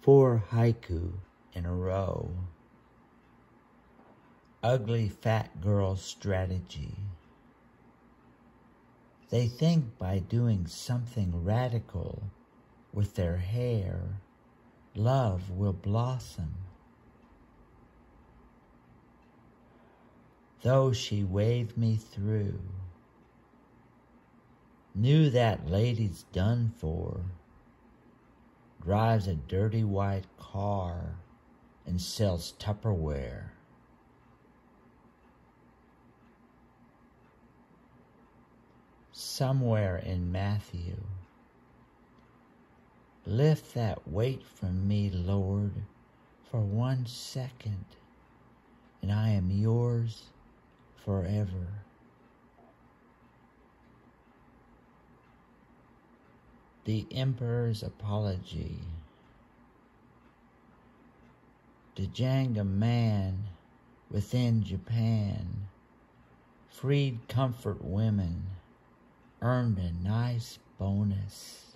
four haiku in a row. Ugly fat girl strategy. They think by doing something radical with their hair, love will blossom. Though she waved me through, knew that lady's done for, drives a dirty white car and sells Tupperware. Somewhere in Matthew, lift that weight from me, Lord, for one second, and I am yours forever. The Emperor's Apology. The Jenga man within Japan freed comfort women earned a nice bonus.